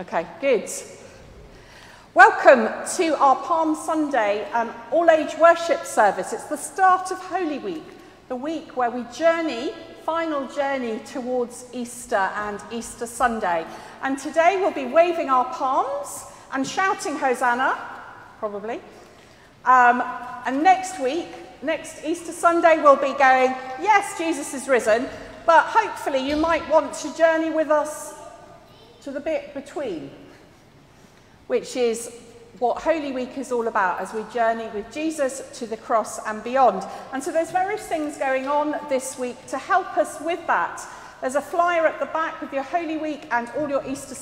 Okay, good. Welcome to our Palm Sunday um, all age worship service. It's the start of Holy Week, the week where we journey, final journey towards Easter and Easter Sunday. And today we'll be waving our palms and shouting Hosanna, probably. Um, and next week, next Easter Sunday, we'll be going, Yes, Jesus is risen, but hopefully you might want to journey with us to the bit between which is what Holy Week is all about as we journey with Jesus to the cross and beyond. And so there's various things going on this week to help us with that. There's a flyer at the back with your Holy Week and all your Easter,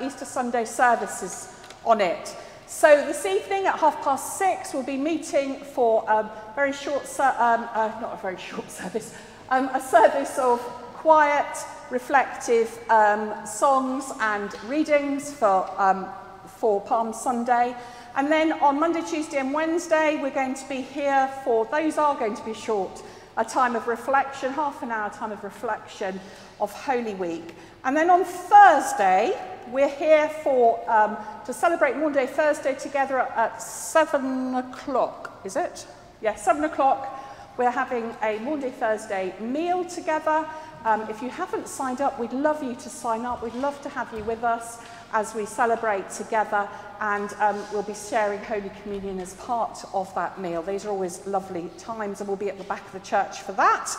Easter Sunday services on it. So this evening at half past six, we'll be meeting for a very short, um, uh, not a very short service, um, a service of quiet, reflective um, songs and readings for um, for Palm Sunday. And then on Monday, Tuesday, and Wednesday, we're going to be here for, those are going to be short, a time of reflection, half an hour time of reflection of Holy Week. And then on Thursday, we're here for, um, to celebrate Maundy Thursday together at, seven o'clock, is it? Yeah, seven o'clock. We're having a Maundy Thursday meal together. Um, if you haven't signed up, we'd love you to sign up. We'd love to have you with us as we celebrate together and um, we'll be sharing Holy Communion as part of that meal. These are always lovely times and we'll be at the back of the church for that.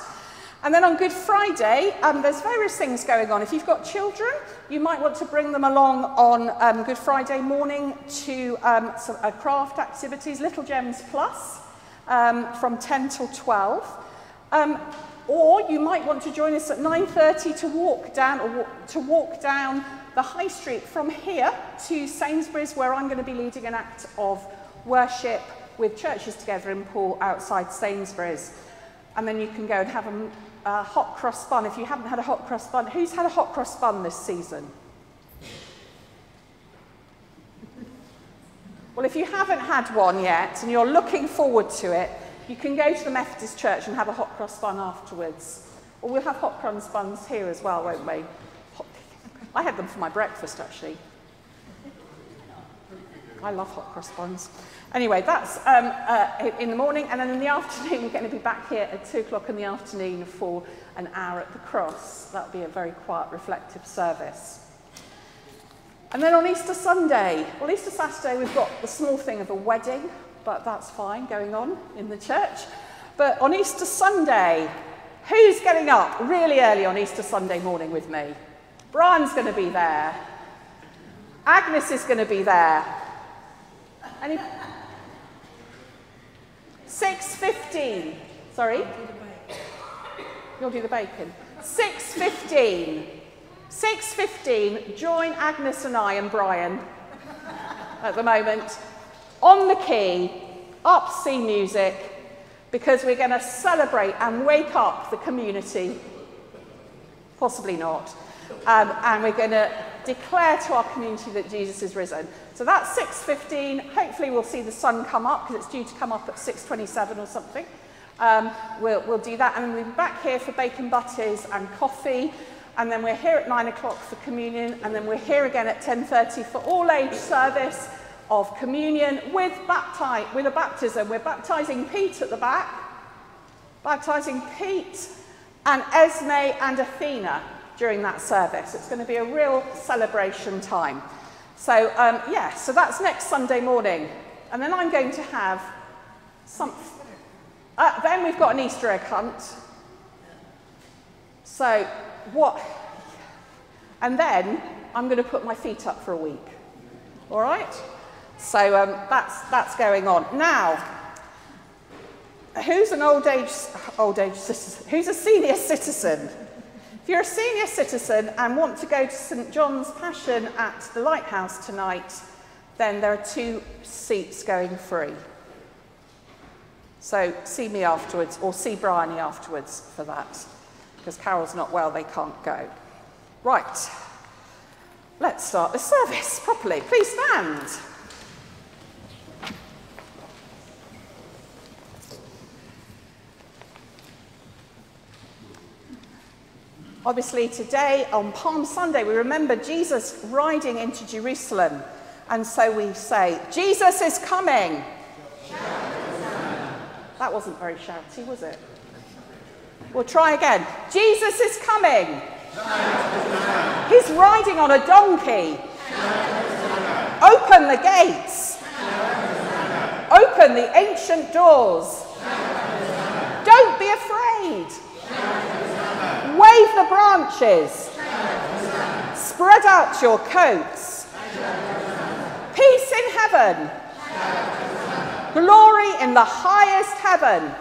And then on Good Friday, um, there's various things going on. If you've got children, you might want to bring them along on um, Good Friday morning to um, some, uh, craft activities, Little Gems Plus, um, from 10 till 12. Um, or you might want to join us at 9.30 to walk down or to walk down the high street from here to Sainsbury's, where I'm going to be leading an act of worship with churches together in Poole outside Sainsbury's. And then you can go and have a, a hot cross bun. If you haven't had a hot cross bun, who's had a hot cross bun this season? Well, if you haven't had one yet and you're looking forward to it, you can go to the Methodist Church and have a hot cross bun afterwards. Or we'll have hot cross buns here as well, won't we? I had them for my breakfast, actually. I love hot cross buns. Anyway, that's um, uh, in the morning, and then in the afternoon, we're going to be back here at 2 o'clock in the afternoon for an hour at the cross. That'll be a very quiet, reflective service. And then on Easter Sunday, well, Easter Saturday, we've got the small thing of a wedding, but that's fine going on in the church. But on Easter Sunday, who's getting up really early on Easter Sunday morning with me? Brian's going to be there. Agnes is going to be there. Any? 6.15. Sorry? You'll do the bacon. 6.15. 6.15, join Agnes and I and Brian at the moment on the quay, up Sea Music, because we're going to celebrate and wake up the community. Possibly not. Um, and we're going to declare to our community that Jesus is risen. So that's 6.15. Hopefully we'll see the sun come up because it's due to come up at 6.27 or something. Um, we'll, we'll do that and we'll be back here for bacon butties and coffee. And then we're here at 9 o'clock for communion. And then we're here again at 10.30 for all age service of communion with, bapti with a baptism. We're baptizing Pete at the back, baptizing Pete and Esme and Athena during that service. It's going to be a real celebration time. So, um, yeah, so that's next Sunday morning. And then I'm going to have some. Uh, then we've got an Easter egg hunt. So, what? And then I'm going to put my feet up for a week. All right? So um, that's, that's going on. Now, who's an old age, old age citizen? Who's a senior citizen? If you're a senior citizen and want to go to St John's Passion at the Lighthouse tonight, then there are two seats going free. So see me afterwards or see Bryony afterwards for that. Because Carol's not well, they can't go. Right, let's start the service properly. Please stand. Obviously, today on Palm Sunday, we remember Jesus riding into Jerusalem. And so we say, Jesus is coming. That wasn't very shouty, was it? We'll try again. Jesus is coming. He's riding on a donkey. Open the gates. Open the ancient doors. Don't be afraid. Wave the branches. Spread out your coats. Peace in heaven. Glory in the highest heaven.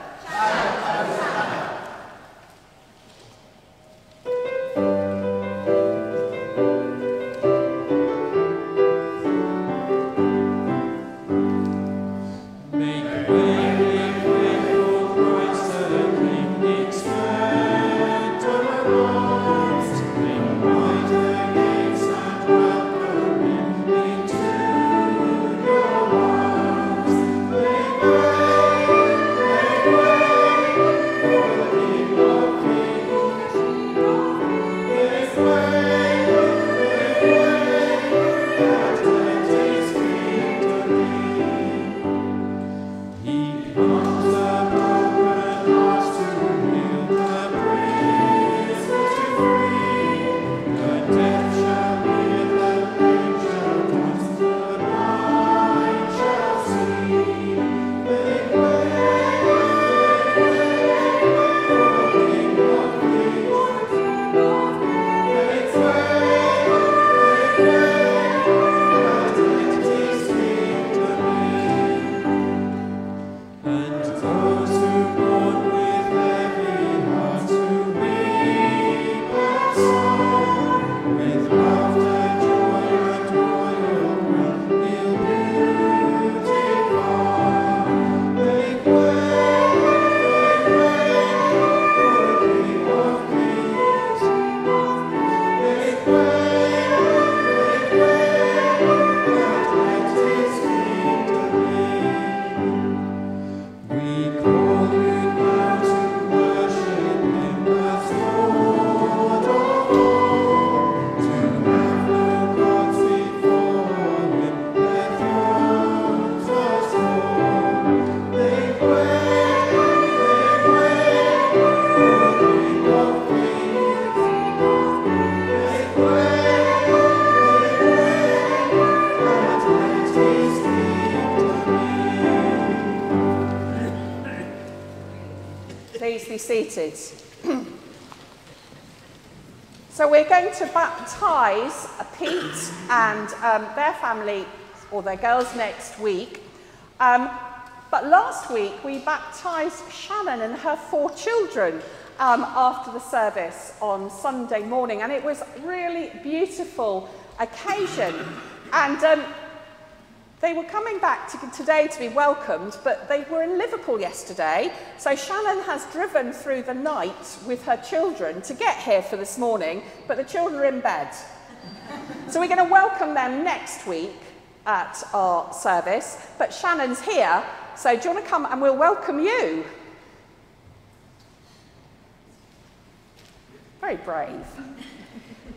so we're going to baptise Pete and um, their family, or their girls, next week. Um, but last week we baptised Shannon and her four children um, after the service on Sunday morning, and it was really beautiful occasion. And um, they were coming back to, today to be welcomed, but they were in Liverpool yesterday. So Shannon has driven through the night with her children to get here for this morning, but the children are in bed. so we're going to welcome them next week at our service. But Shannon's here, so do you want to come and we'll welcome you? Very brave.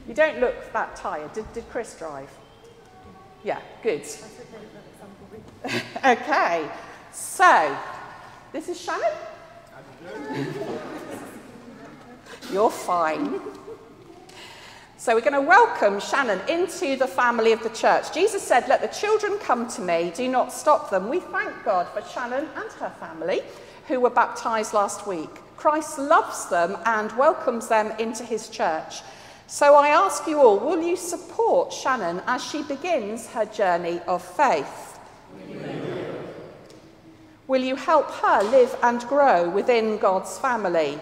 You don't look that tired. Did, did Chris drive? Yeah, good. okay, so this is Shannon. You're fine. So we're going to welcome Shannon into the family of the church. Jesus said, Let the children come to me, do not stop them. We thank God for Shannon and her family who were baptized last week. Christ loves them and welcomes them into his church. So I ask you all, will you support Shannon as she begins her journey of faith? Will you help her live and grow within God's family?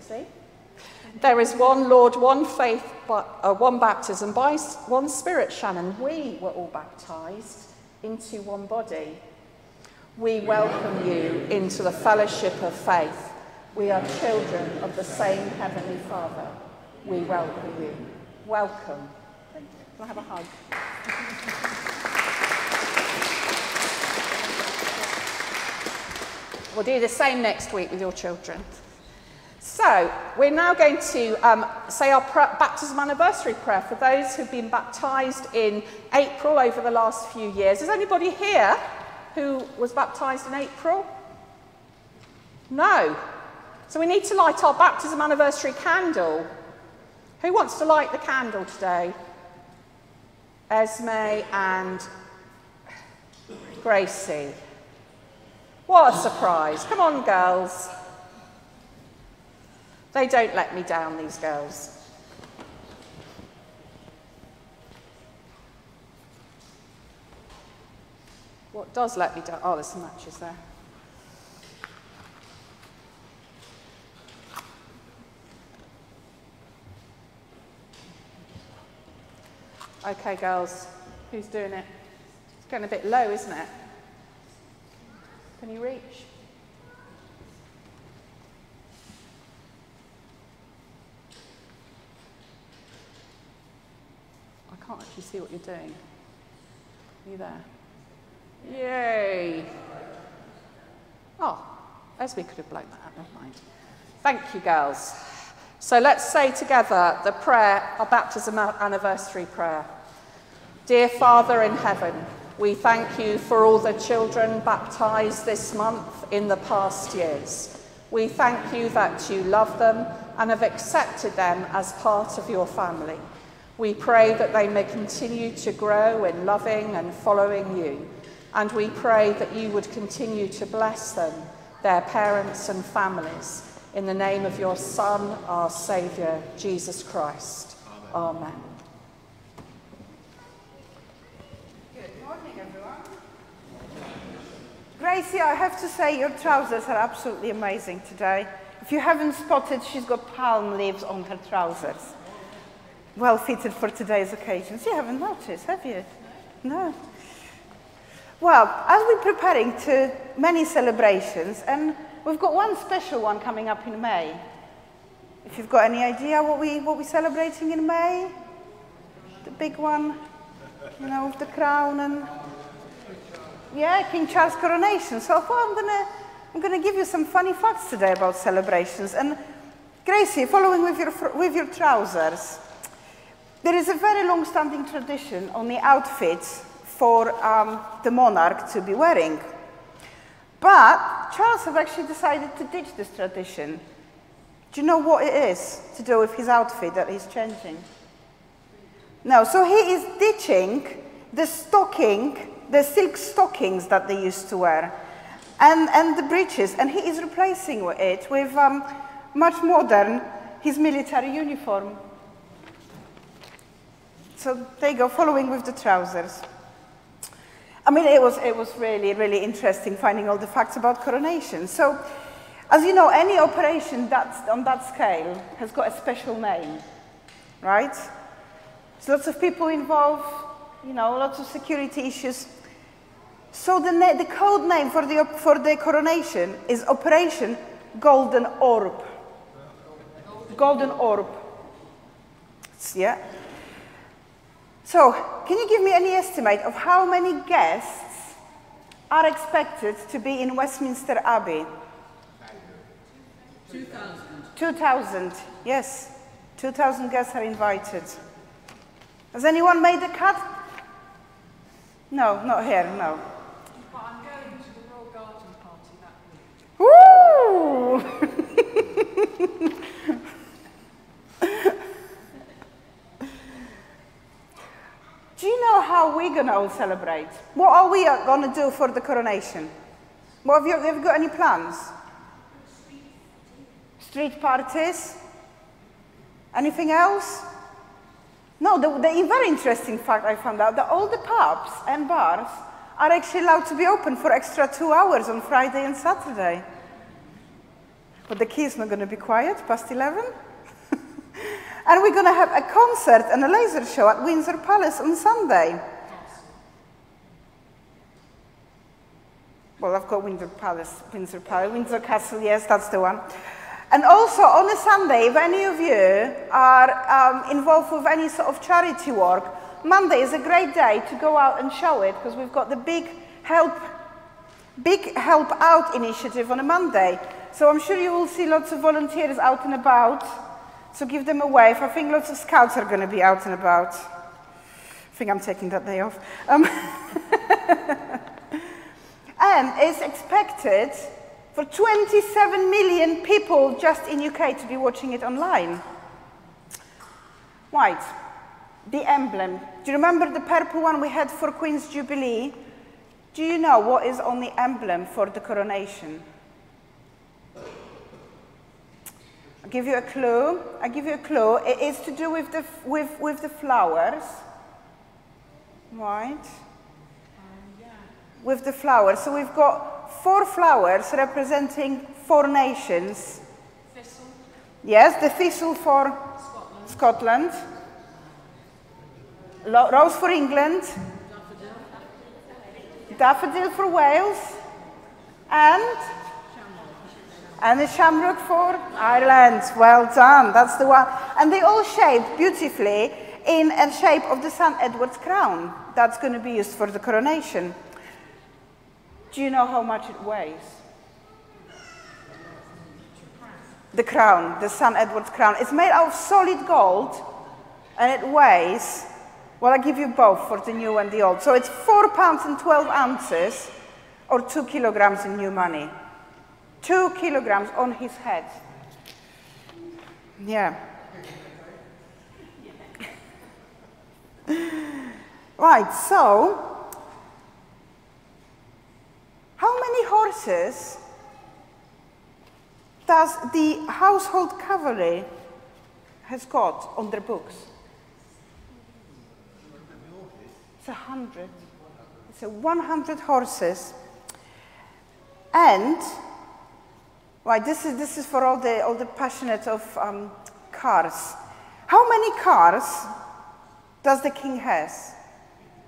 See? There is one Lord, one faith, uh, one baptism, by one Spirit, Shannon. We were all baptized into one body. We welcome you into the fellowship of faith. We are children of the same Heavenly Father. We welcome you. Welcome. Can I have a hug? We'll do the same next week with your children. So, we're now going to um, say our baptism anniversary prayer for those who've been baptised in April over the last few years. Is anybody here who was baptised in April? No. So, we need to light our baptism anniversary candle. Who wants to light the candle today? Esme and Gracie. What a surprise. Come on, girls. They don't let me down, these girls. What does let me down? Oh, there's some matches there. Okay, girls, who's doing it? It's getting a bit low, isn't it? Can you reach? I can't actually see what you're doing. Are you there? Yay! Oh, as we could have blown that out, never mind. Thank you, girls. So let's say together the prayer, our baptism anniversary prayer. Dear Father in heaven, we thank you for all the children baptized this month in the past years. We thank you that you love them and have accepted them as part of your family. We pray that they may continue to grow in loving and following you. And we pray that you would continue to bless them, their parents and families, in the name of your Son, our Saviour, Jesus Christ. Amen. Amen. Gracie, I have to say your trousers are absolutely amazing today. If you haven't spotted, she's got palm leaves on her trousers. Well fitted for today's occasions. You haven't noticed, have you? No. Well, as we're preparing to many celebrations, and we've got one special one coming up in May. If you've got any idea what, we, what we're celebrating in May, the big one, you know, with the crown and yeah, King Charles' coronation. So I thought I'm gonna, I'm gonna give you some funny facts today about celebrations. And Gracie, following with your, with your trousers, there is a very long-standing tradition on the outfits for um, the monarch to be wearing. But Charles have actually decided to ditch this tradition. Do you know what it is to do with his outfit that he's changing? No, so he is ditching the stocking the silk stockings that they used to wear and, and the breeches, and he is replacing it with um, much modern, his military uniform. So there you go, following with the trousers. I mean, it was, it was really, really interesting finding all the facts about coronation. So, as you know, any operation that's on that scale has got a special name, right? So lots of people involved, you know, lots of security issues. So the, the code name for the, for the coronation is Operation Golden Orb. Golden Orb. Yeah. So, can you give me any estimate of how many guests are expected to be in Westminster Abbey? 2,000. 2,000, yes. 2,000 guests are invited. Has anyone made a cut? No, not here, no. Woo! do you know how we're going to all celebrate? What are we going to do for the coronation? What have you, have you got any plans? Street parties? Anything else? No, the, the very interesting fact I found out that all the pubs and bars are actually allowed to be open for extra two hours on Friday and Saturday. But the quay is not going to be quiet past 11. and we're going to have a concert and a laser show at Windsor Palace on Sunday. Well, I've got Windsor Palace, Windsor Palace, Windsor Castle, yes, that's the one. And also on a Sunday, if any of you are um, involved with any sort of charity work, Monday is a great day to go out and show it because we've got the big help, big help out initiative on a Monday. So I'm sure you will see lots of volunteers out and about. So give them a wave. I think lots of scouts are going to be out and about. I think I'm taking that day off. Um, and it's expected for 27 million people just in UK to be watching it online. Right, the emblem. Do you remember the purple one we had for Queen's Jubilee? Do you know what is on the emblem for the coronation? I'll give you a clue. I'll give you a clue. It is to do with the, with, with the flowers. Right? With the flowers. So we've got four flowers representing four nations. Thistle. Yes, the thistle for Scotland. Scotland. Rose for England. Daffodil. Daffodil for Wales. And and the shamrock for Ireland. Well done. That's the one. And they all shaped beautifully in a shape of the St. Edward's crown. That's going to be used for the coronation. Do you know how much it weighs? The crown, the St. Edward's crown. It's made out of solid gold and it weighs, well, I give you both for the new and the old. So it's four pounds and 12 ounces or two kilograms in new money two kilograms on his head. Yeah. right, so how many horses does the household cavalry has got on their books? It's a hundred. It's a 100 horses. And Right, this is, this is for all the, all the passionate of um, cars. How many cars does the king has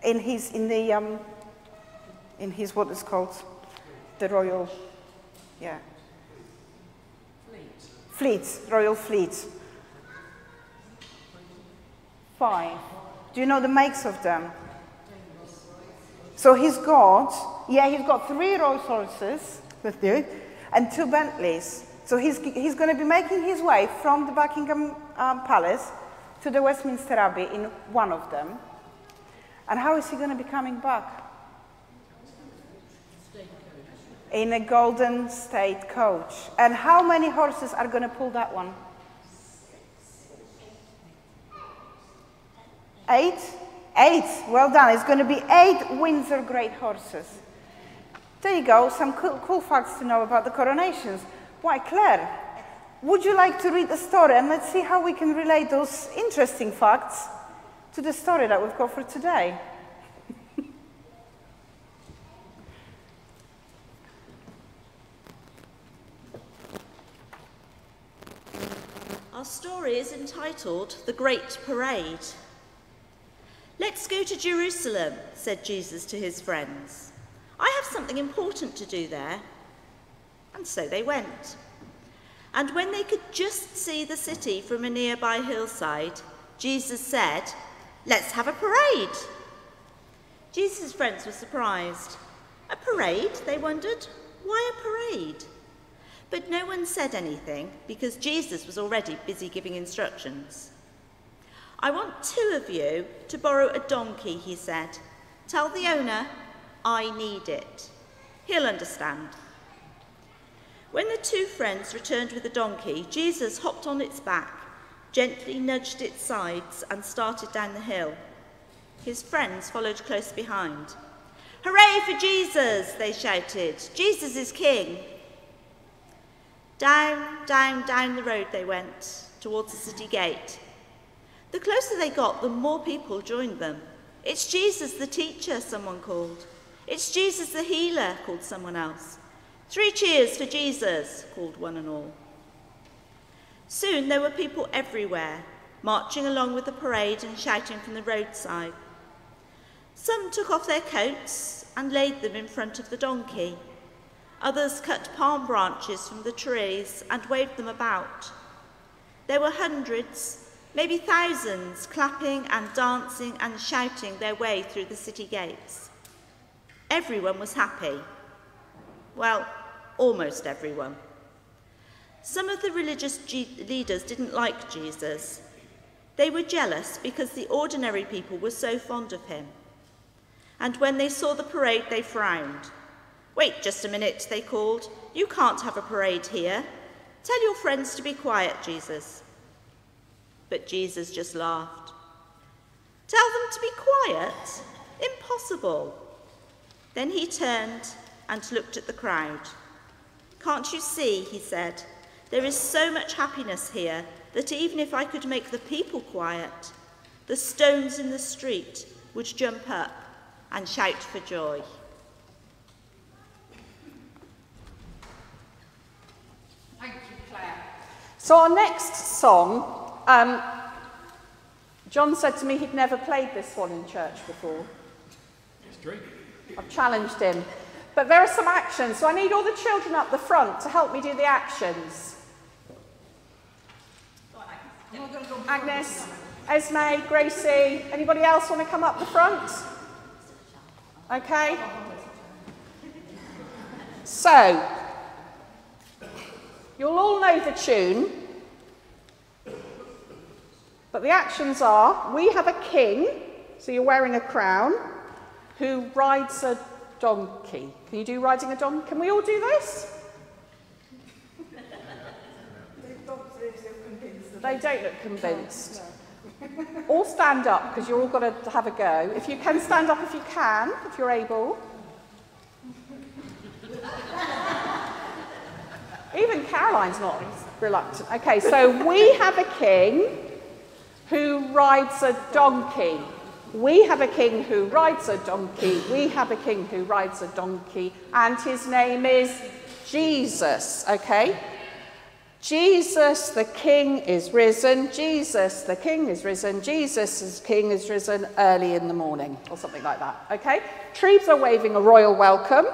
in his, in the, um, in his, what is called, the royal, yeah. Fleet. Fleet, royal fleet. Five. Do you know the makes of them? So he's got, yeah, he's got three Rolls Royces with you and two Bentleys. So he's, he's going to be making his way from the Buckingham um, Palace to the Westminster Abbey in one of them. And how is he going to be coming back? In a golden state coach. And how many horses are going to pull that one? Eight? Eight. Well done. It's going to be eight Windsor Grey horses. There you go, some cool, cool facts to know about the coronations. Why, Claire, would you like to read the story and let's see how we can relate those interesting facts to the story that we've got for today? Our story is entitled The Great Parade. Let's go to Jerusalem, said Jesus to his friends. I have something important to do there. And so they went. And when they could just see the city from a nearby hillside, Jesus said, Let's have a parade. Jesus' friends were surprised. A parade? They wondered. Why a parade? But no one said anything because Jesus was already busy giving instructions. I want two of you to borrow a donkey, he said. Tell the owner I need it. He'll understand. When the two friends returned with the donkey, Jesus hopped on its back, gently nudged its sides, and started down the hill. His friends followed close behind. Hooray for Jesus, they shouted. Jesus is king. Down, down, down the road they went, towards the city gate. The closer they got, the more people joined them. It's Jesus the teacher, someone called. It's Jesus the healer, called someone else. Three cheers for Jesus, called one and all. Soon there were people everywhere, marching along with the parade and shouting from the roadside. Some took off their coats and laid them in front of the donkey. Others cut palm branches from the trees and waved them about. There were hundreds, maybe thousands, clapping and dancing and shouting their way through the city gates. Everyone was happy. Well, almost everyone. Some of the religious leaders didn't like Jesus. They were jealous because the ordinary people were so fond of him. And when they saw the parade, they frowned. Wait just a minute, they called. You can't have a parade here. Tell your friends to be quiet, Jesus. But Jesus just laughed. Tell them to be quiet? Impossible. Then he turned and looked at the crowd. Can't you see, he said, there is so much happiness here that even if I could make the people quiet, the stones in the street would jump up and shout for joy. Thank you, Claire. So our next song, um, John said to me he'd never played this one in church before. It's true. I've challenged him. But there are some actions, so I need all the children up the front to help me do the actions. Agnes, Esme, Gracie, anybody else want to come up the front? Okay. So, you'll all know the tune, but the actions are we have a king, so you're wearing a crown, who rides a donkey. Can you do riding a donkey? Can we all do this? They don't look convinced. all stand up because you're all going to have a go. If you can stand up, if you can, if you're able. Even Caroline's not reluctant. Okay, so we have a king who rides a donkey. We have a king who rides a donkey. We have a king who rides a donkey, and his name is Jesus. Okay? Jesus the King is risen. Jesus the King is risen. Jesus the King is risen early in the morning, or something like that. Okay? Troops are waving a royal welcome.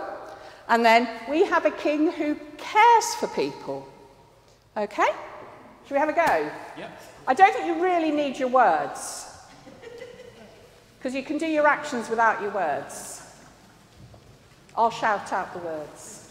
And then we have a king who cares for people. Okay? Should we have a go? Yep. I don't think you really need your words. Because you can do your actions without your words. I'll shout out the words.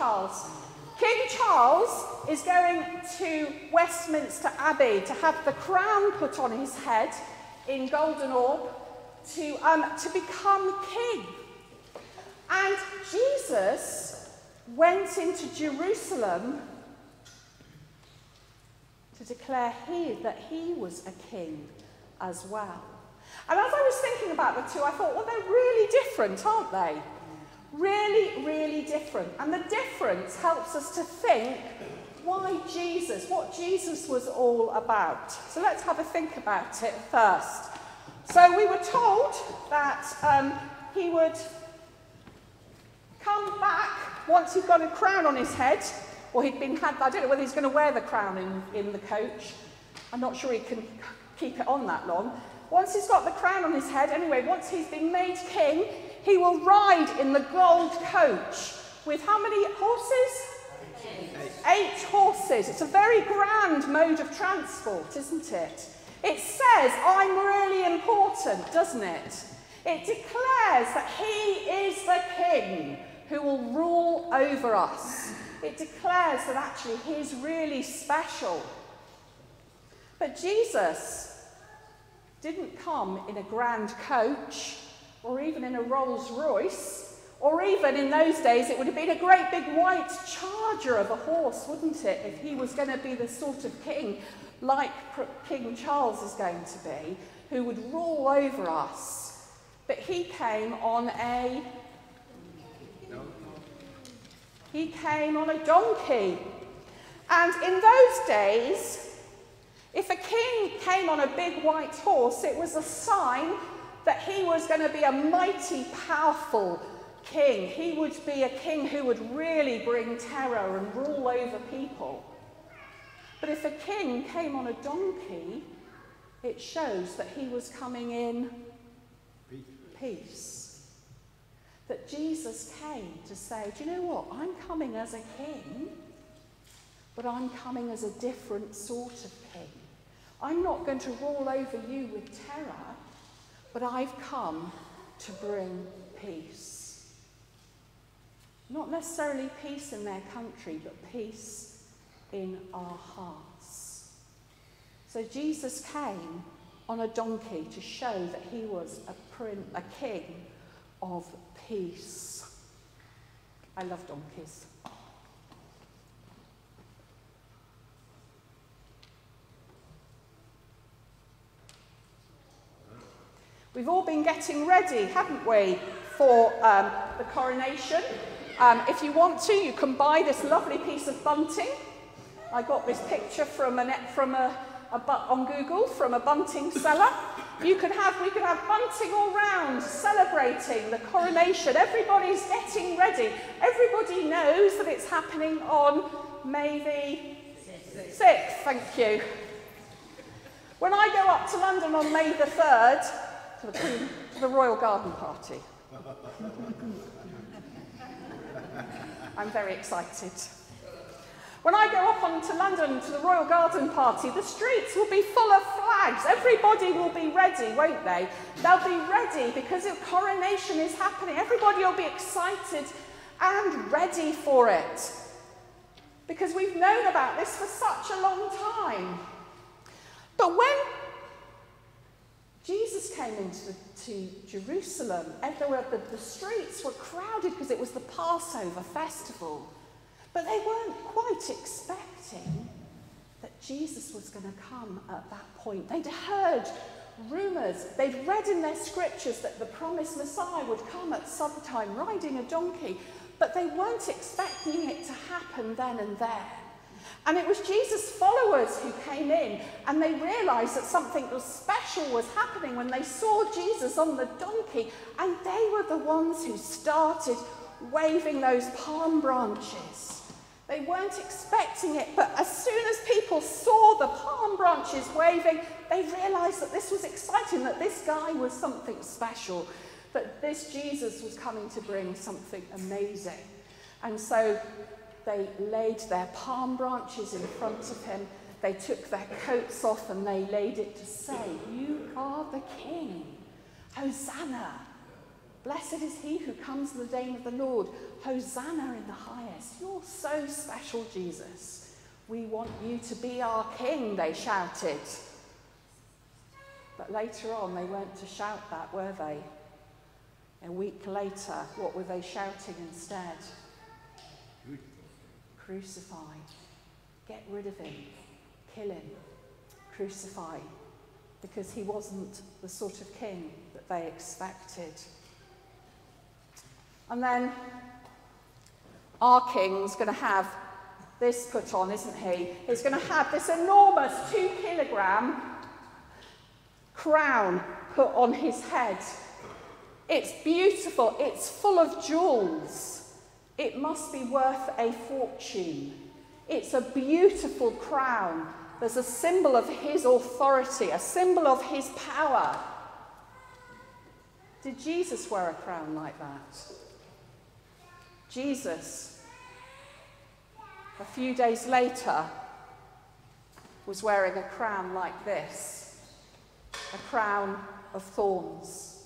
Charles. King Charles is going to Westminster Abbey to have the crown put on his head in golden orb to, um, to become king. And Jesus went into Jerusalem to declare he, that he was a king as well. And as I was thinking about the two, I thought, well, they're really different, aren't they? Really, really different. And the difference helps us to think why Jesus, what Jesus was all about. So let's have a think about it first. So we were told that um, he would come back once he'd got a crown on his head, or he'd been had, I don't know whether he's going to wear the crown in, in the coach. I'm not sure he can keep it on that long. once he's got the crown on his head, anyway, once he's been made king, he will ride in the gold coach with how many horses? Eight horses. It's a very grand mode of transport, isn't it? It says, I'm really important, doesn't it? It declares that he is the king who will rule over us. It declares that actually he's really special. But Jesus didn't come in a grand coach or even in a Rolls Royce. Or even in those days, it would have been a great big white charger of a horse, wouldn't it, if he was going to be the sort of king like King Charles is going to be, who would rule over us. But he came on a he came on a donkey. And in those days, if a king came on a big white horse, it was a sign that he was going to be a mighty, powerful king. He would be a king who would really bring terror and rule over people. But if a king came on a donkey, it shows that he was coming in peace. That Jesus came to say, Do you know what? I'm coming as a king, but I'm coming as a different sort of king. I'm not going to rule over you with terror, but I've come to bring peace. Not necessarily peace in their country, but peace in our hearts. So Jesus came on a donkey to show that he was a, prin- a king of peace. I love donkeys. We've all been getting ready, haven't we, for um, the coronation. Um, if you want to, you can buy this lovely piece of bunting. I got this picture from, from a, a, on Google from a bunting seller. You could have, we could have bunting all round celebrating the coronation. Everybody's getting ready. Everybody knows that it's happening on May the 6th. Thank you. When I go up to London on May the 3rd, to the, to the Royal Garden Party, I'm very excited. When I go up onto London to the Royal Garden Party, the streets will be full of flags. Everybody will be ready, won't they? They'll be ready because the coronation is happening. Everybody will be excited and ready for it. Because we've known about this for such a long time. But when Jesus came into to Jerusalem, and there were, the, the streets were crowded because it was the Passover festival. But they weren't quite expecting that Jesus was going to come at that point. They'd heard rumours, they'd read in their scriptures that the promised Messiah would come at some time riding a donkey, but they weren't expecting it to happen then and there. And it was Jesus' followers who came in and they realized that something special was happening when they saw Jesus on the donkey. And they were the ones who started waving those palm branches. They weren't expecting it, but as soon as people saw the palm branches waving, they realized that this was exciting, that this guy was something special, that this Jesus was coming to bring something amazing. And so they laid their palm branches in front of him. They took their coats off and they laid it to say, You are the King. Hosanna. Blessed is he who comes in the name of the Lord. Hosanna in the highest. You're so special, Jesus. We want you to be our King, they shouted. But later on, they weren't to shout that, were they? A week later, what were they shouting instead? Crucify. Get rid of him. Kill him. Crucify. Because he wasn't the sort of king that they expected. And then our king's going to have this put on, isn't he? He's going to have this enormous two kilogram crown put on his head. It's beautiful, it's full of jewels. It must be worth a fortune. It's a beautiful crown There's a symbol of his authority, a symbol of his power. Did Jesus wear a crown like that? Jesus, a few days later, was wearing a crown like this a crown of thorns.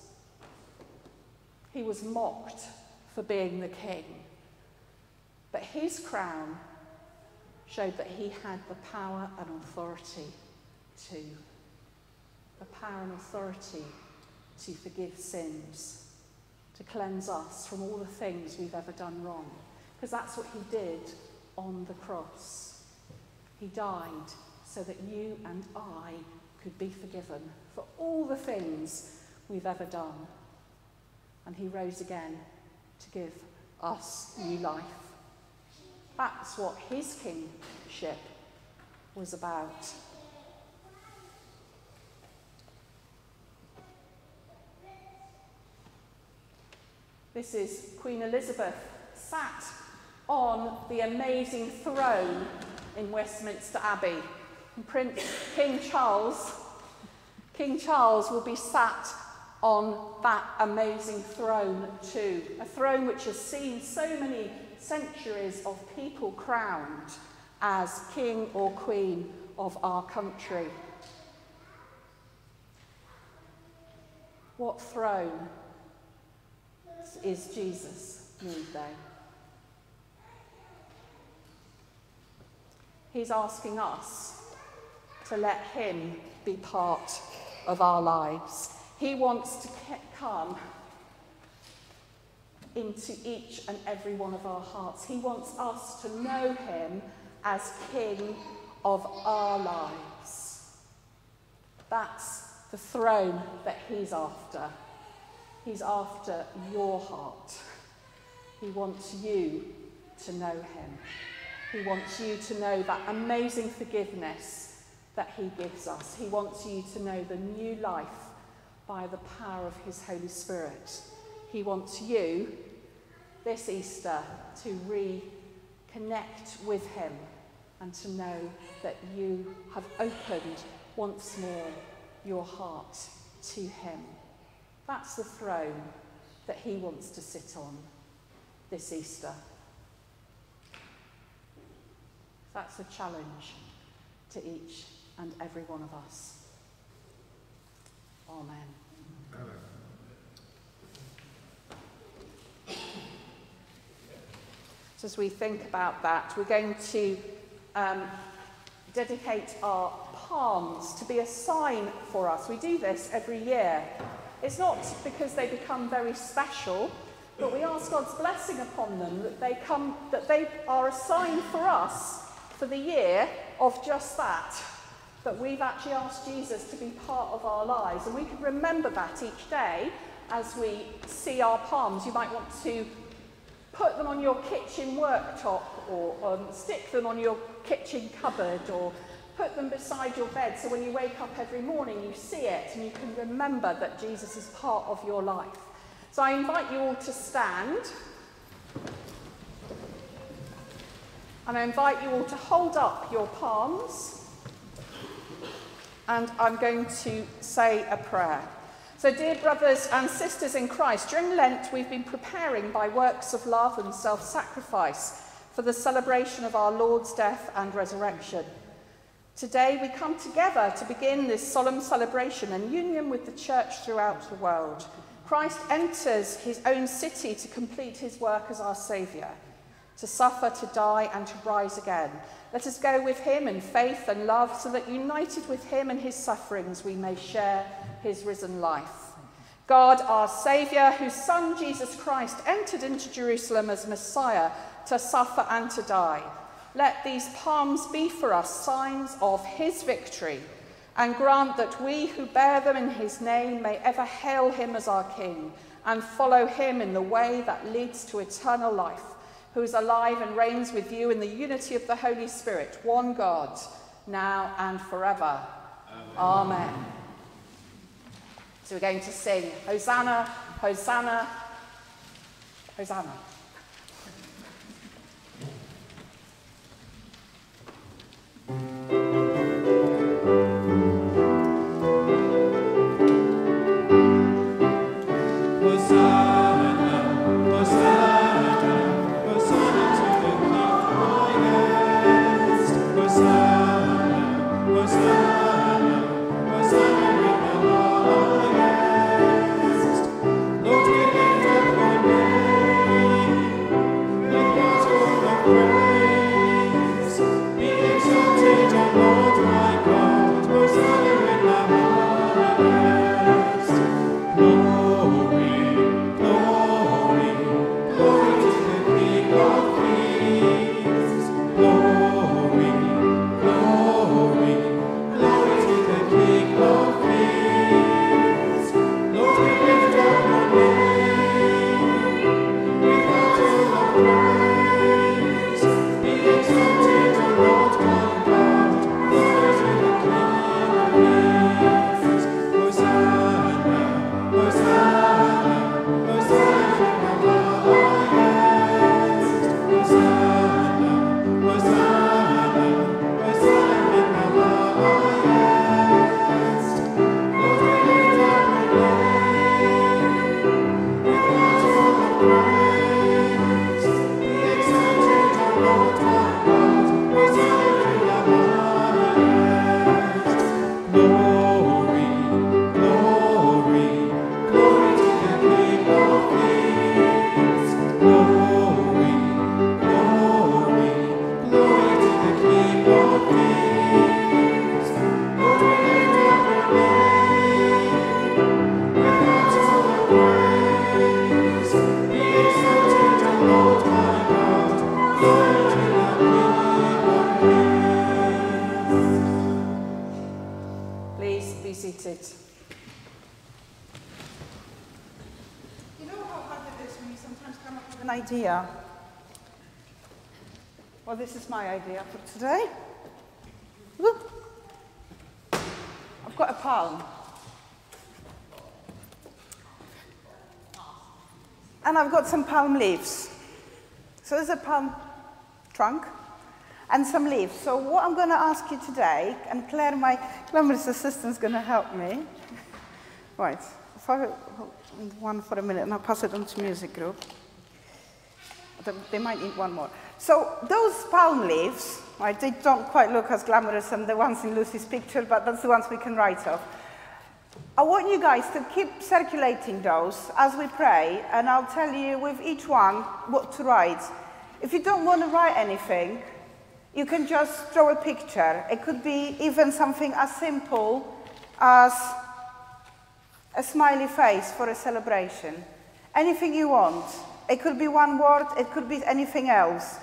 He was mocked for being the king. But his crown showed that he had the power and authority to. The power and authority to forgive sins, to cleanse us from all the things we've ever done wrong. Because that's what he did on the cross. He died so that you and I could be forgiven for all the things we've ever done. And he rose again to give us new life. That's what his kingship was about. This is Queen Elizabeth sat on the amazing throne in Westminster Abbey. And Prince King Charles, King Charles will be sat on that amazing throne too. A throne which has seen so many centuries of people crowned as king or queen of our country. What throne is Jesus need they? He's asking us to let him be part of our lives. He wants to come into each and every one of our hearts. He wants us to know him as King of our lives. That's the throne that he's after. He's after your heart. He wants you to know him. He wants you to know that amazing forgiveness that he gives us. He wants you to know the new life by the power of his Holy Spirit. He wants you this Easter to reconnect with him and to know that you have opened once more your heart to him. That's the throne that he wants to sit on this Easter. That's a challenge to each and every one of us. Amen. Amen. As we think about that, we're going to um, dedicate our palms to be a sign for us. We do this every year. It's not because they become very special, but we ask God's blessing upon them that they come that they are a sign for us for the year of just that. That we've actually asked Jesus to be part of our lives. And we can remember that each day as we see our palms. You might want to put them on your kitchen worktop or um, stick them on your kitchen cupboard or put them beside your bed so when you wake up every morning you see it and you can remember that Jesus is part of your life. So I invite you all to stand. And I invite you all to hold up your palms. And I'm going to say a prayer. So, dear brothers and sisters in Christ, during Lent we've been preparing by works of love and self sacrifice for the celebration of our Lord's death and resurrection. Today we come together to begin this solemn celebration and union with the church throughout the world. Christ enters his own city to complete his work as our Saviour, to suffer, to die, and to rise again. Let us go with him in faith and love, so that united with him in his sufferings, we may share his risen life. God, our Saviour, whose Son Jesus Christ entered into Jerusalem as Messiah to suffer and to die, let these palms be for us signs of his victory and grant that we who bear them in his name may ever hail him as our King and follow him in the way that leads to eternal life, who is alive and reigns with you in the unity of the Holy Spirit, one God, now and forever. Amen. Amen. So we're going to sing Hosanna, Hosanna, Hosanna. Hosanna. Sometimes come up with an idea? Well, this is my idea for today. Whoop. I've got a palm. And I've got some palm leaves. So there's a palm trunk and some leaves. So what I'm going to ask you today, and Claire, my glamorous assistant, is going to help me. Right, hold one for a minute and I'll pass it on to music group. They- might need one more. So those palm leaves, right, they don't quite look as glamorous as the ones in Lucy's picture, but that's the ones we can write off. I want you guys to keep circulating those as we pray, and I'll tell you with each one what to write. If you don't want to write anything, you can just draw a picture. It could be even something as simple as a smiley face for a celebration. Anything you want. It could be one word, it could be anything else.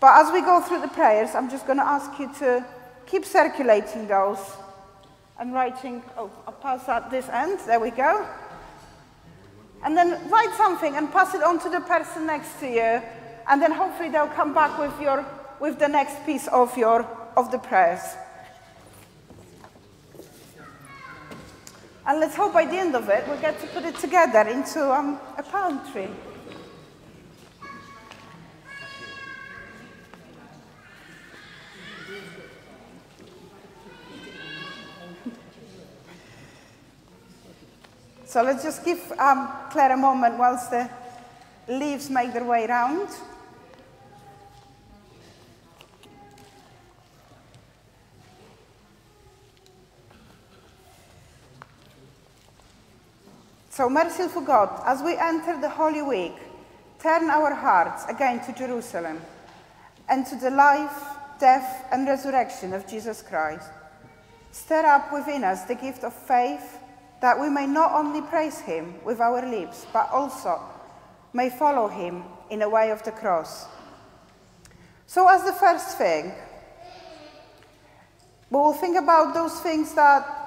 But as we go through the prayers, I'm just going to ask you to keep circulating those and writing. Oh, I'll pass at this end. There we go. And then write something and pass it on to the person next to you. And then hopefully they'll come back with, your, with the next piece of, your, of the prayers. And let's hope by the end of it we get to put it together into um, a palm tree. So let's just give um, Claire a moment whilst the leaves make their way round. So, merciful God, as we enter the Holy Week, turn our hearts again to Jerusalem and to the life, death, and resurrection of Jesus Christ. Stir up within us the gift of faith that we may not only praise Him with our lips, but also may follow Him in the way of the cross. So, as the first thing, we will think about those things that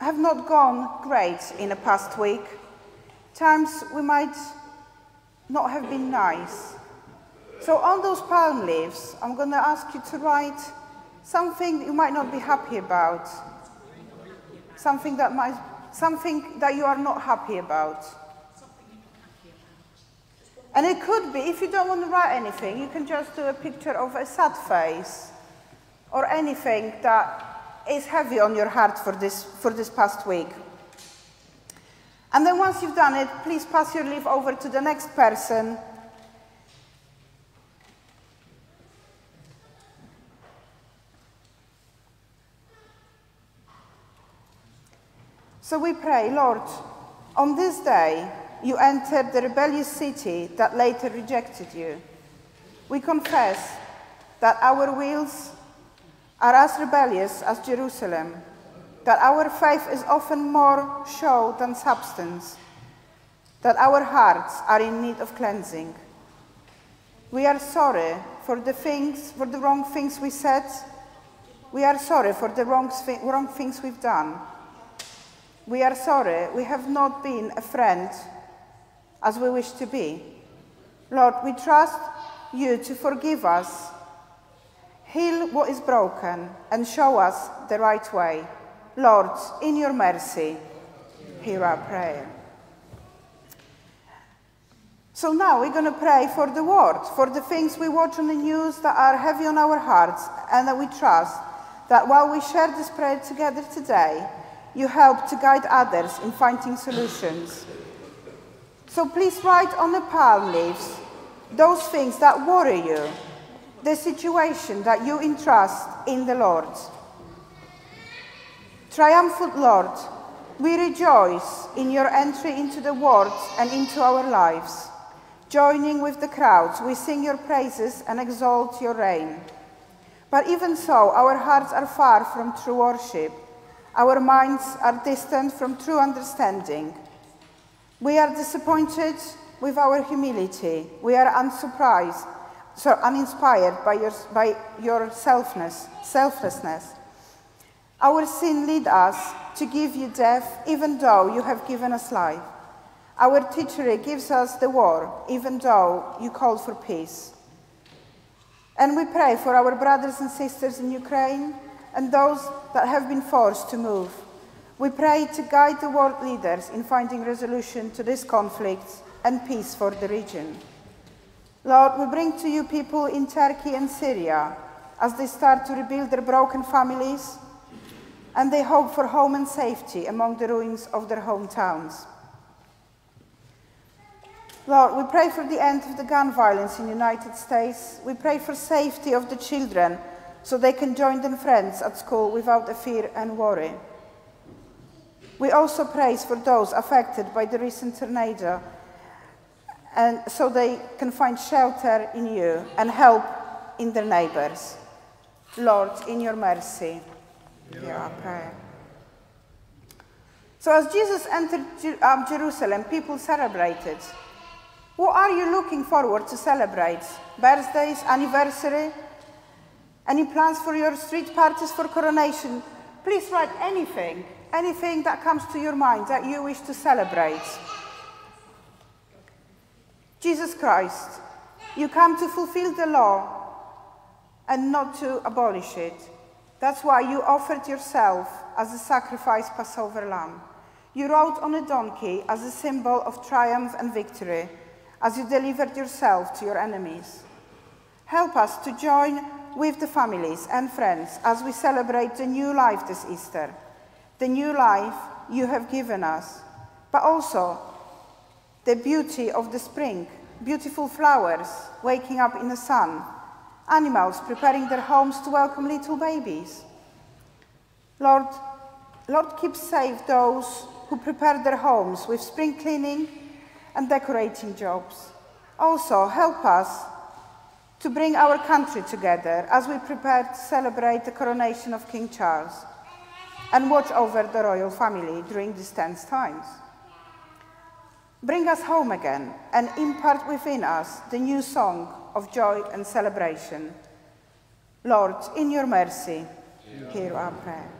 have not gone great in the past week. Times we might not have been nice. So, on those palm leaves, I'm going to ask you to write something you might not be happy about, something that, might, something that you are not happy about. And it could be, if you don't want to write anything, you can just do a picture of a sad face or anything that is heavy on your heart for this, for this past week. And then once you've done it, please pass your leaf over to the next person. So we pray, Lord, on this day you entered the rebellious city that later rejected you. We confess that our wills are as rebellious as Jerusalem, that our faith is often more show than substance, that our hearts are in need of cleansing. We are sorry for the things, for the wrong things we said. We are sorry for the wrong, wrong things we've done. We are sorry we have not been a friend as we wish to be. Lord, we trust you to forgive us Heal what is broken and show us the right way. Lord, in your mercy, hear our prayer. So now we're going to pray for the word, for the things we watch on the news that are heavy on our hearts, and that we trust that while we share this prayer together today, you help to guide others in finding solutions. So please write on the palm leaves those things that worry you, the situation that you entrust in the Lord. Triumphant Lord, we rejoice in your entry into the world and into our lives. Joining with the crowds, we sing your praises and exalt your reign. But even so, our hearts are far from true worship. Our minds are distant from true understanding. We are disappointed with our humility. We are unsurprised, so uninspired by your, by your selfness, selflessness. Our sin lead us to give you death, even though you have given us life. Our treachery gives us the war, even though you called for peace. And we pray for our brothers and sisters in Ukraine and those that have been forced to move. We pray to guide the world leaders in finding resolution to this conflict and peace for the region. Lord, we bring to you people in Turkey and Syria as they start to rebuild their broken families and they hope for home and safety among the ruins of their hometowns. Lord, we pray for the end of the gun violence in the United States. We pray for safety of the children so they can join their friends at school without a fear and worry. We also pray for those affected by the recent tornado and so they can find shelter in you and help in their neighbors. Lord, in your mercy, hear our prayer. So as Jesus entered um, Jerusalem, people celebrated. What are you looking forward to celebrate? Birthdays, anniversary? Any plans for your street parties for coronation? Please write anything, anything that comes to your mind that you wish to celebrate. Jesus Christ, you come to fulfill the law and not to abolish it. That's why you offered yourself as a sacrifice Passover lamb. You rode on a donkey as a symbol of triumph and victory, as you delivered yourself to your enemies. Help us to join with the families and friends as we celebrate the new life this Easter, the new life you have given us, but also the beauty of the spring, beautiful flowers waking up in the sun, animals preparing their homes to welcome little babies. Lord, Lord, keep safe those who prepare their homes with spring cleaning and decorating jobs. Also, help us to bring our country together as we prepare to celebrate the coronation of King Charles and watch over the royal family during these tense times. Bring us home again and impart within us the new song of joy and celebration. Lord, in your mercy, hear our prayer.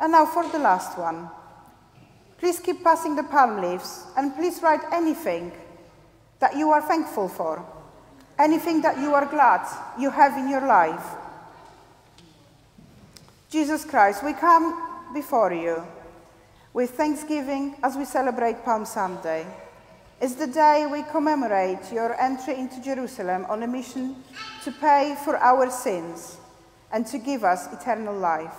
And now for the last one. Please keep passing the palm leaves and please write anything that you are thankful for, anything that you are glad you have in your life. Jesus Christ, we come before you with thanksgiving as we celebrate Palm Sunday. It's the day we commemorate your entry into Jerusalem on a mission to pay for our sins and to give us eternal life.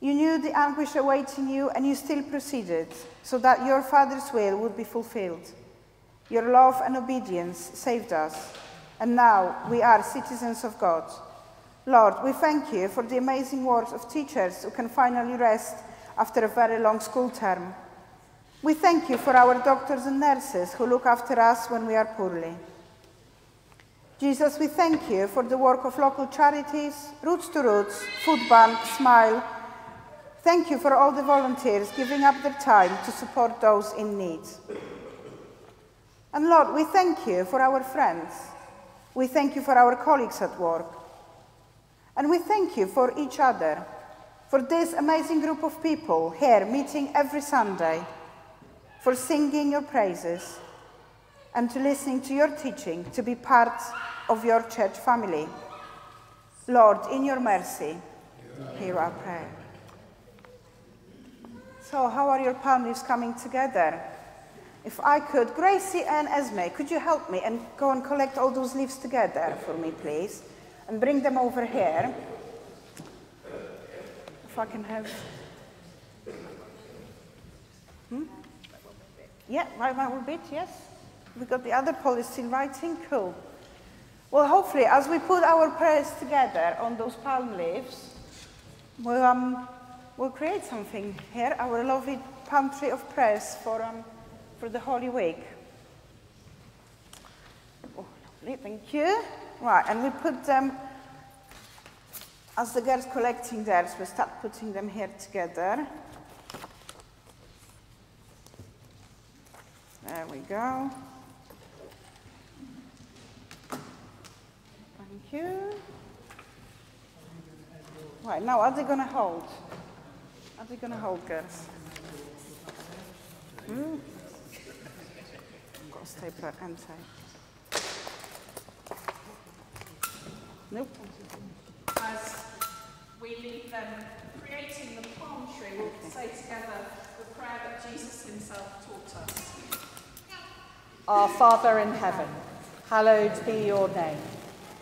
You knew the anguish awaiting you, and you still proceeded so that your Father's will would be fulfilled. Your love and obedience saved us, and now we are citizens of God. Lord, we thank you for the amazing work of teachers who can finally rest after a very long school term. We thank you for our doctors and nurses who look after us when we are poorly. Jesus, we thank you for the work of local charities, Routes to Roots, Food Bank, Smile. Thank you for all the volunteers giving up their time to support those in need. And Lord, we thank you for our friends. We thank you for our colleagues at work. And we thank you for each other, for this amazing group of people here meeting every Sunday, for singing your praises, and to listening to your teaching, to be part of your church family. Lord, in your mercy, hear our prayer. So, how are your palm leaves coming together? If I could, Gracie and Esme, could you help me and go and collect all those leaves together for me, please? And bring them over here. If I can have. Hmm? Yeah, right one bit, yes. We got the other is still writing, cool. Well, hopefully, as we put our prayers together on those palm leaves, we'll, um, we'll create something here, our lovely palm tree of prayers for, um, for the Holy Week. Oh, lovely, thank you. Right, and we put them, as the girls collecting theirs, we start putting them here together. There we go. Thank you. Right, now are they going to hold? Are they going to hold, girls? Hmm? Got a stapler and. Nope. As we leave them creating the palm tree, we'll say together the prayer that Jesus himself taught us. Our Father in heaven, hallowed be your name.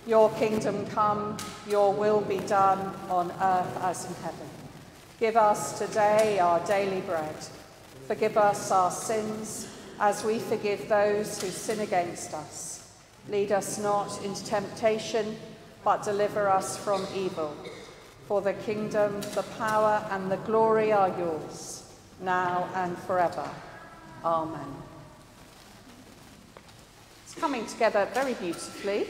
Your kingdom come, your will be done on earth as in heaven. Give us today our daily bread. Forgive us our sins as we forgive those who sin against us. Lead us not into temptation, but deliver us from evil. For the kingdom, the power, and the glory are yours, now and forever. Amen. It's coming together very beautifully.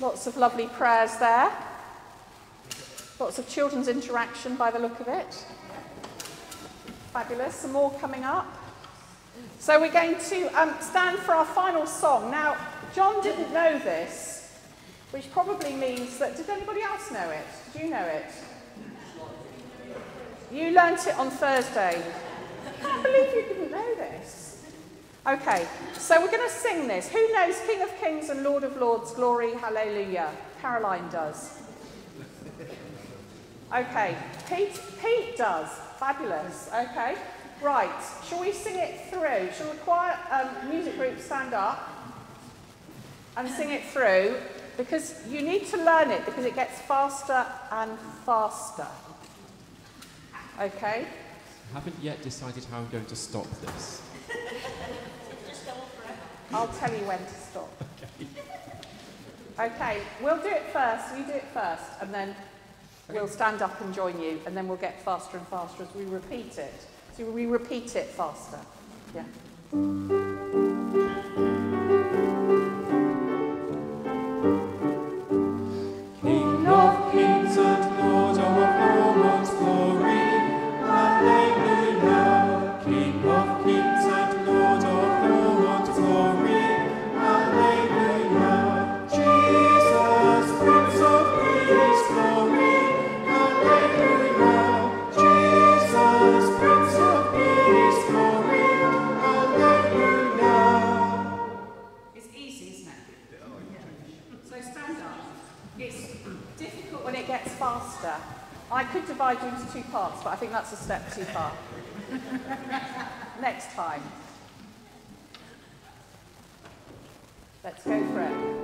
Lots of lovely prayers there. Lots of children's interaction by the look of it. Fabulous. Some more coming up. So we're going to um, stand for our final song. Now, John didn't know this, which probably means that. Did anybody else know it? Did you know it? You learnt it on Thursday. I can't believe you didn't know this. Okay, so we're going to sing this. Who knows King of Kings and Lord of Lords, glory, hallelujah? Caroline does. Okay, Pete, Pete does. Fabulous. Okay, right. Shall we sing it through? Shall the choir um, music group stand up and sing it through? Because you need to learn it because it gets faster and faster. Okay? I haven't yet decided how I'm going to stop this. I'll tell you when to stop. Okay, we'll do it first. You do it first, and then we'll stand up and join you, and then we'll get faster and faster as we repeat it. So we repeat it faster. Yeah. divide you into two parts, but I think that's a step too far. Next time. Let's go for it.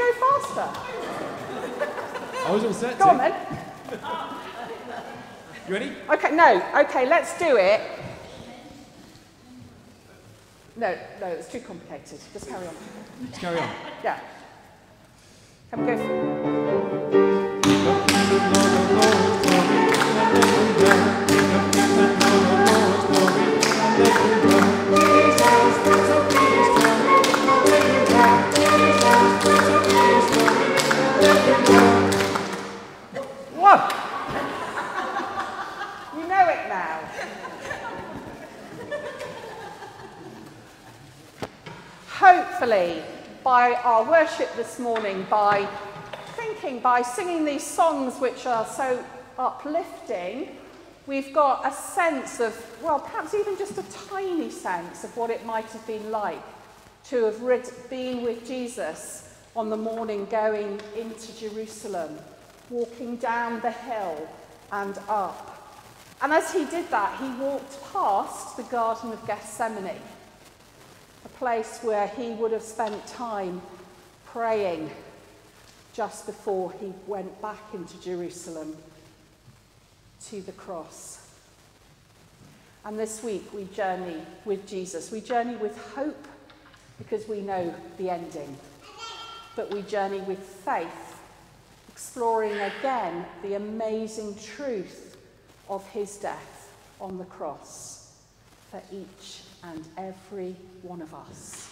Go faster. I was all set. Go on then. You ready? Okay, no. Okay, let's do it. No, no, it's too complicated. Just carry on. Let's carry on. Yeah. We go? By our worship this morning, by thinking, by singing these songs which are so uplifting, we've got a sense of, well, perhaps even just a tiny sense of what it might have been like to have rid- been with Jesus on the morning going into Jerusalem, walking down the hill and up. And as he did that, he walked past the Garden of Gethsemane, a place where he would have spent time praying just before he went back into Jerusalem to the cross. And this week we journey with Jesus. We journey with hope because we know the ending. But we journey with faith, exploring again the amazing truth of his death on the cross for each and every one of us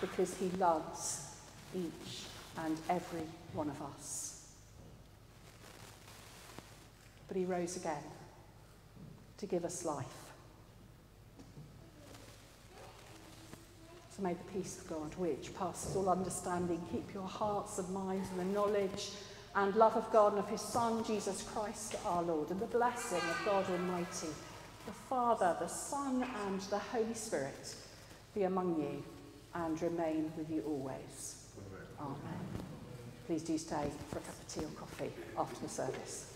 because he loves each and every one of us. But he rose again to give us life. So may the peace of God, which passes all understanding, keep your hearts and minds in the knowledge and love of God and of his Son, Jesus Christ our Lord, and the blessing of God Almighty, the Father, the Son, and the Holy Spirit be among you and remain with you always. Amen. Please do stay for a cup of tea or coffee after the service.